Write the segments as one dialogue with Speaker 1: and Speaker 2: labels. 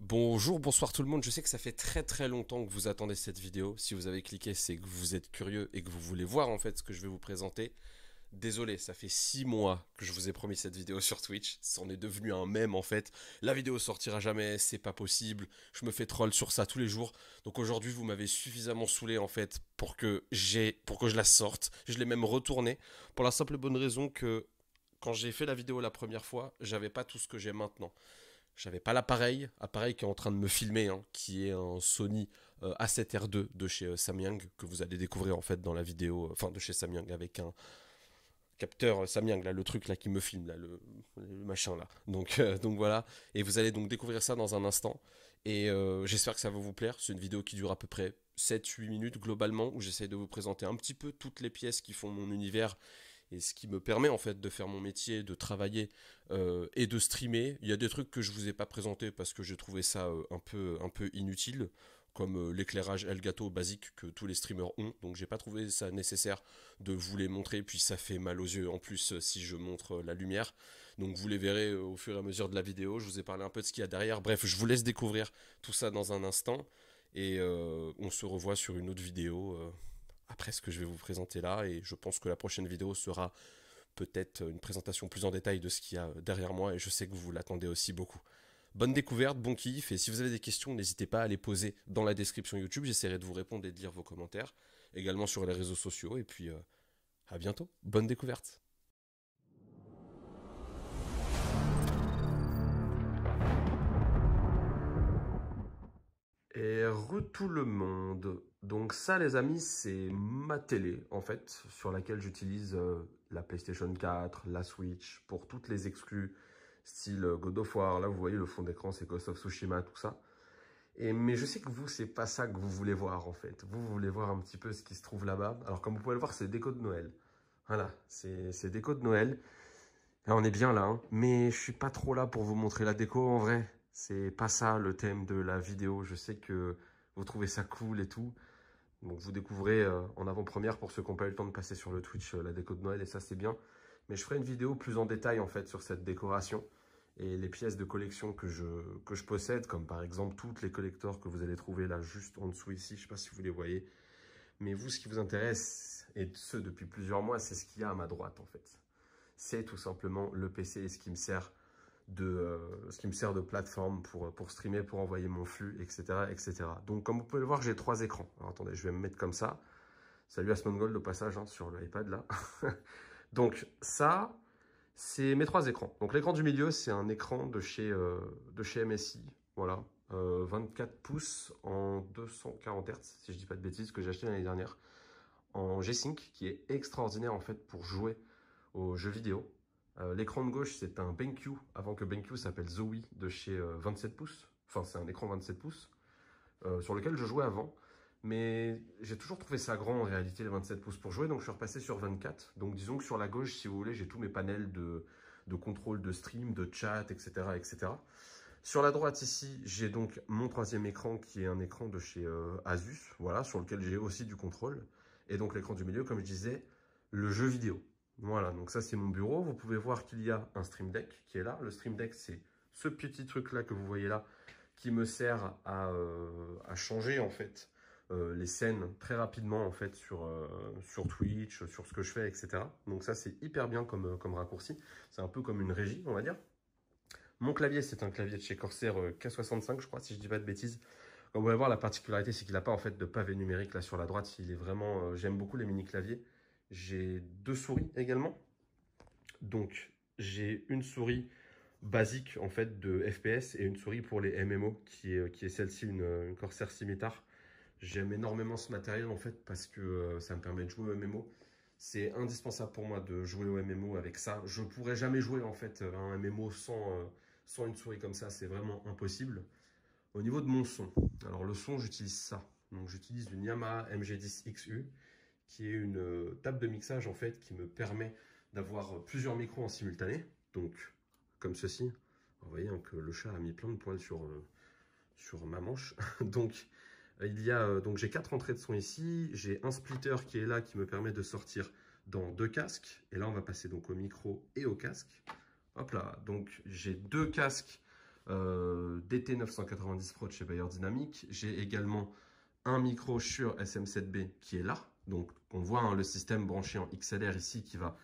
Speaker 1: Bonjour, bonsoir tout le monde. Je sais que ça fait très très longtemps que vous attendez cette vidéo. Si vous avez cliqué, c'est que vous êtes curieux et que vous voulez voir en fait ce que je vais vous présenter. Désolé, ça fait 6 mois que je vous ai promis cette vidéo sur Twitch. C'en est devenu un mème en fait. La vidéo sortira jamais, c'est pas possible. Je me fais troll sur ça tous les jours. Donc aujourd'hui, vous m'avez suffisamment saoulé en fait pour que j'ai pour que je la sorte. Je l'ai même retournée pour la simple bonne raison que quand j'ai fait la vidéo la première fois, j'avais pas tout ce que j'ai maintenant. J'avais pas l'appareil, appareil qui est en train de me filmer, hein, qui est un Sony euh, A7R2 de chez euh, Samyang, que vous allez découvrir en fait dans la vidéo, euh, enfin de chez Samyang avec un capteur Samyang, là, le truc là qui me filme, là, le, machin là. Donc, donc voilà, et vous allez donc découvrir ça dans un instant. Et j'espère que ça va vous plaire. C'est une vidéo qui dure à peu près 7-8 minutes globalement, où j'essaie de vous présenter un petit peu toutes les pièces qui font mon univers et ce qui me permet en fait de faire mon métier, de travailler euh, et de streamer. Il y a des trucs que je vous ai pas présentés parce que j'ai trouvé ça euh, un peu un peu inutile, comme euh, l'éclairage Elgato basique que tous les streamers ont. Donc j'ai pas trouvé ça nécessaire de vous les montrer. Puis ça fait mal aux yeux en plus si je montre la lumière. Donc vous les verrez au fur et à mesure de la vidéo. Je vous ai parlé un peu de ce qu'il y a derrière. Bref, je vous laisse découvrir tout ça dans un instant et on se revoit sur une autre vidéo après ce que je vais vous présenter là, et je pense que la prochaine vidéo sera peut-être une présentation plus en détail de ce qu'il y a derrière moi, et je sais que vous l'attendez aussi beaucoup. Bonne découverte, bon kiff, et si vous avez des questions, n'hésitez pas à les poser dans la description YouTube, j'essaierai de vous répondre et de lire vos commentaires, également sur les réseaux sociaux, et puis euh, à bientôt, bonne découverte Et re tout le monde. Donc ça les amis, c'est ma télé en fait, sur laquelle j'utilise euh, la PlayStation 4, la Switch, pour toutes les exclus, style God of War. Là vous voyez le fond d'écran, c'est Ghost of Tsushima, tout ça. Et, mais je sais que vous, c'est pas ça que vous voulez voir en fait. Vous, vous voulez voir un petit peu ce qui se trouve là-bas. Alors comme vous pouvez le voir, c'est déco de Noël. Voilà, c'est déco de Noël. on est bien là, hein. mais je suis pas trop là pour vous montrer la déco en vrai. C'est pas ça le thème de la vidéo. Je sais que vous trouvez ça cool et tout. Donc vous découvrez euh, en avant-première pour ceux qui n'ont pas eu le temps de passer sur le Twitch euh, la déco de Noël et ça c'est bien. Mais je ferai une vidéo plus en détail en fait sur cette décoration et les pièces de collection que je, que je possède, comme par exemple toutes les collecteurs que vous allez trouver là juste en dessous ici. Je sais pas si vous les voyez. Mais vous, ce qui vous intéresse, et ce depuis plusieurs mois, c'est ce qu'il y a à ma droite en fait. C'est tout simplement le PC et ce qui me sert de euh, ce qui me sert de plateforme pour, pour streamer, pour envoyer mon flux, etc., etc. Donc, comme vous pouvez le voir, j'ai trois écrans. Alors, attendez, je vais me mettre comme ça. Salut à Gold au passage hein, sur l'iPad là. Donc, ça, c'est mes trois écrans. Donc, l'écran du milieu, c'est un écran de chez, euh, de chez MSI. Voilà, 24 euh, pouces en 240 Hz, si je dis pas de bêtises, que j'ai acheté l'année dernière, en G-Sync, qui est extraordinaire en fait pour jouer aux jeux vidéo. Euh, l'écran de gauche, c'est un BenQ, avant que BenQ s'appelle Zoe de chez 27 euh, pouces. Enfin, c'est un écran 27 pouces, euh, sur lequel je jouais avant. Mais j'ai toujours trouvé ça grand en réalité, les 27 pouces pour jouer, donc je suis repassé sur 24. Donc disons que sur la gauche, si vous voulez, j'ai tous mes panels de, contrôle de stream, de chat, etc. etc. Sur la droite ici, j'ai donc mon troisième écran qui est un écran de chez Asus, voilà, sur lequel j'ai aussi du contrôle. Et donc l'écran du milieu, comme je disais, le jeu vidéo. Voilà, donc ça c'est mon bureau. Vous pouvez voir qu'il y a un Stream Deck qui est là. Le Stream Deck, c'est ce petit truc-là que vous voyez là, qui me sert à, euh, changer en fait euh, les scènes très rapidement en fait sur, euh, Twitch, sur ce que je fais, etc. Donc ça c'est hyper bien comme, comme raccourci. C'est un peu comme une régie, on va dire. Mon clavier, c'est un clavier de chez Corsair K65, je crois, si je dis pas de bêtises. Comme vous pouvez voir, la particularité, c'est qu'il n'a pas en fait de pavé numérique là sur la droite. Il est vraiment, j'aime beaucoup les mini claviers. J'ai deux souris également. Donc, j'ai une souris basique en fait de FPS et une souris pour les MMO qui est, qui est celle-ci, une, Corsair Scimitar. J'aime énormément ce matériel en fait parce que euh, ça me permet de jouer au MMO. C'est indispensable pour moi de jouer au MMO avec ça. Je ne pourrais jamais jouer en fait un MMO sans, euh, sans une souris comme ça, c'est vraiment impossible. Au niveau de mon son, alors le son j'utilise ça. Donc j'utilise une Yamaha MG10XU qui est une euh, table de mixage en fait qui me permet d'avoir plusieurs micros en simultané. Donc, comme ceci. Vous voyez hein, que le chat a mis plein de poils sur, euh, sur ma manche. donc, il y a euh, donc j'ai quatre entrées de son ici. J'ai un splitter qui est là qui me permet de sortir dans deux casques. Et là, on va passer donc au micro et au casque. Hop là, donc j'ai deux casques euh, DT990 Pro de chez Bayer Dynamic. J'ai également un micro Shure SM7B qui est là. Donc on voit hein, le système branché en XLR ici qui va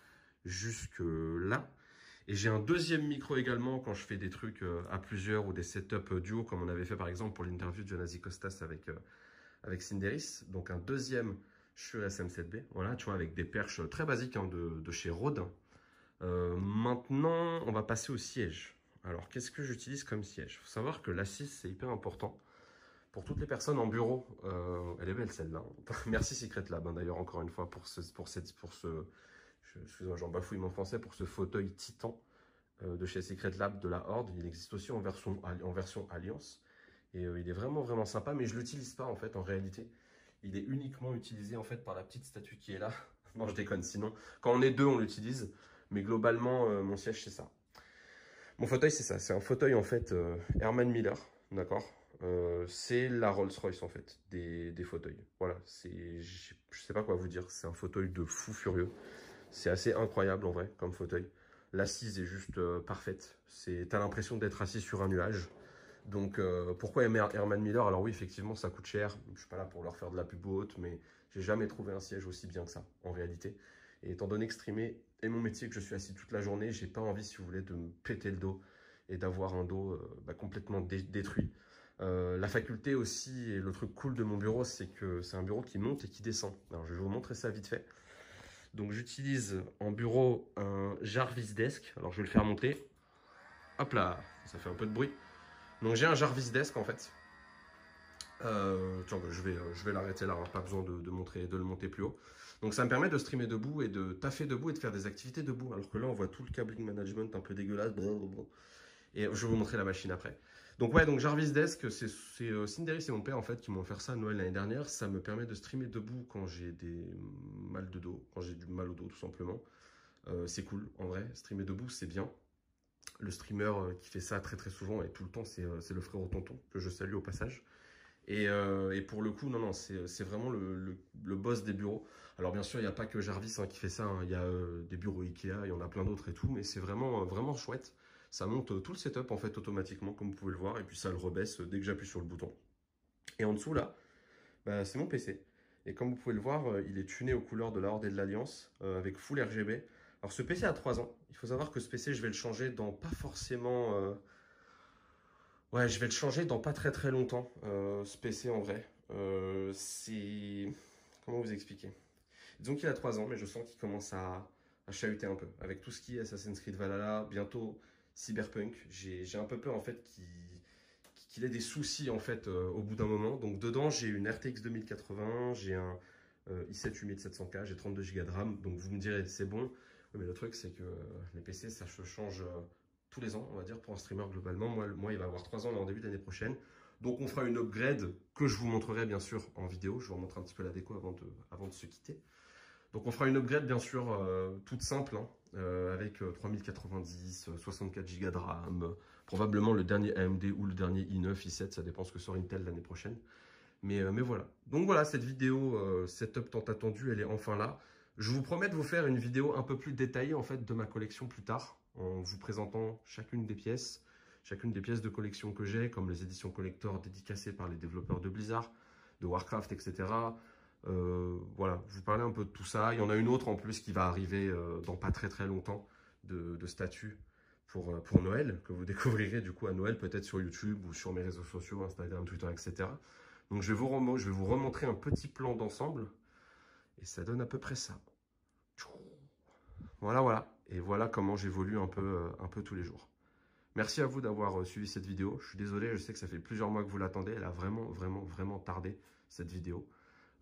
Speaker 1: jusque là. Et j'ai un deuxième micro également quand je fais des trucs euh, à plusieurs ou des setups duo comme on avait fait par exemple pour l'interview de Jonas Costas avec, euh, avec Cinderis. Donc un deuxième Shure SM7B, voilà, tu vois, avec des perches très basiques hein, de, chez Rodin. Euh, maintenant, on va passer au siège. Alors, qu'est-ce que j'utilise comme siège? Il faut savoir que l'assise, c'est hyper important. Pour toutes les personnes en bureau, euh, elle est belle celle-là. Merci Secret Lab, hein, d'ailleurs, encore une fois, pour ce, pour ce, excusez-moi, j'en bafouille mon français, pour ce fauteuil Titan euh, de chez Secret Lab de la Horde. Il existe aussi en version, en version Alliance. Et il est vraiment, vraiment sympa, mais je ne l'utilise pas, en fait, en réalité. Il est uniquement utilisé, en fait, par la petite statue qui est là. non, je déconne, sinon, quand on est deux, on l'utilise. Mais globalement, mon siège, c'est ça. Mon fauteuil, c'est ça. C'est un fauteuil, en fait, euh, Herman Miller, d'accord? Euh, C'est la Rolls-Royce, en fait, des, fauteuils. Voilà, c'est... Je sais pas quoi vous dire. C'est un fauteuil de fou furieux. C'est assez incroyable, en vrai, comme fauteuil. L'assise est juste euh, parfaite. T'as l'impression d'être assis sur un nuage. Donc, pourquoi aimer Herman Miller? Alors oui, effectivement, ça coûte cher. Je suis pas là pour leur faire de la pub haute, mais j'ai jamais trouvé un siège aussi bien que ça, en réalité. Et étant donné que streamer est mon métier, que je suis assis toute la journée, j'ai pas envie, si vous voulez, de me péter le dos et d'avoir un dos euh, bah, complètement détruit. Euh, la faculté aussi, et le truc cool de mon bureau, c'est que c'est un bureau qui monte et qui descend. Alors, je vais vous montrer ça vite fait. Donc, j'utilise en bureau un Jarvis Desk. Alors, je vais le faire monter. Hop là, ça fait un peu de bruit. Donc, j'ai un Jarvis Desk, en fait. Euh, tiens, je vais, je vais l'arrêter là, hein. pas besoin de, montrer, de le monter plus haut. Donc ça me permet de streamer debout et de taffer debout et de faire des activités debout. Alors que là, on voit tout le cabling management un peu dégueulasse. Et je vais vous montrer la machine après. Donc ouais, donc Jarvis Desk, c'est euh, Cinderis et mon père en fait qui m'ont offert ça à Noël l'année dernière. Ça me permet de streamer debout quand j'ai des mal de dos, quand j'ai du mal au dos tout simplement. Euh, c'est cool, en vrai, streamer debout c'est bien. Le streamer euh, qui fait ça très très souvent et tout le temps, c'est le frère au tonton que je salue au passage. Euh, et, pour le coup, non, non, c'est vraiment le, boss des bureaux. Alors bien sûr, il n'y a pas que Jarvis hein, qui fait ça, hein. il y a des bureaux Ikea, il y en a plein d'autres et tout, mais c'est vraiment, vraiment chouette. Ça monte tout le setup en fait automatiquement, comme vous pouvez le voir, et puis ça le rebaisse dès que j'appuie sur le bouton. Et en dessous là, bah, c'est mon PC. Et comme vous pouvez le voir, il est tuné aux couleurs de la Horde et de l'Alliance, avec full RGB. Alors ce PC a 3 ans, il faut savoir que ce PC, je vais le changer dans pas forcément... Ouais, je vais le changer dans pas très très longtemps, euh, ce PC en vrai. Euh, c'est... Comment vous expliquer? Disons qu'il a 3 ans, mais je sens qu'il commence à, chahuter un peu. Avec tout ce qui est Assassin's Creed Valhalla, bientôt Cyberpunk, j'ai un peu peur en fait qu'il ait des soucis en fait euh, au bout d'un moment. Donc dedans, j'ai une RTX 2080, j'ai un i7 8700K, j'ai 32 Go de RAM. Donc vous me direz, c'est bon. mais le truc, c'est que les PC, ça se change tous les ans, on va dire, pour un streamer globalement. Moi, il va avoir 3 ans là, en début d'année prochaine. Donc on fera une upgrade que je vous montrerai bien sûr en vidéo. Je vous remontre un petit peu la déco avant de se quitter. Donc on fera une upgrade bien sûr euh, toute simple, hein, euh, avec 3090, 64 Go de RAM, probablement le dernier AMD ou le dernier i9, i7, ça dépend ce que sort Intel l'année prochaine. Mais, euh, mais voilà. Donc voilà, cette vidéo setup tant attendue, elle est enfin là. Je vous promets de vous faire une vidéo un peu plus détaillée en fait de ma collection plus tard en vous présentant chacune des pièces, chacune des pièces de collection que j'ai, comme les éditions collector dédicacées par les développeurs de Blizzard, de Warcraft, etc. Euh, voilà, vous parler un peu de tout ça. Il y en a une autre en plus qui va arriver euh, dans pas très très longtemps de, de statues pour, euh, pour Noël, que vous découvrirez du coup à Noël, peut-être sur YouTube ou sur mes réseaux sociaux, Instagram, Twitter, etc. Donc je vais vous, je vais vous remontrer un petit plan d'ensemble et ça donne à peu près ça. Voilà, voilà. Et voilà comment j'évolue un peu, un peu tous les jours. Merci à vous d'avoir suivi cette vidéo. Je suis désolé, je sais que ça fait plusieurs mois que vous l'attendez. Elle a vraiment, vraiment, vraiment tardé, cette vidéo.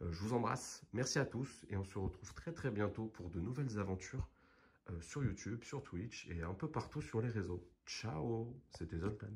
Speaker 1: Euh, je vous embrasse. Merci à tous. Et on se retrouve très, très bientôt pour de nouvelles aventures sur YouTube, sur Twitch et un peu partout sur les réseaux. Ciao C'était Zoltan.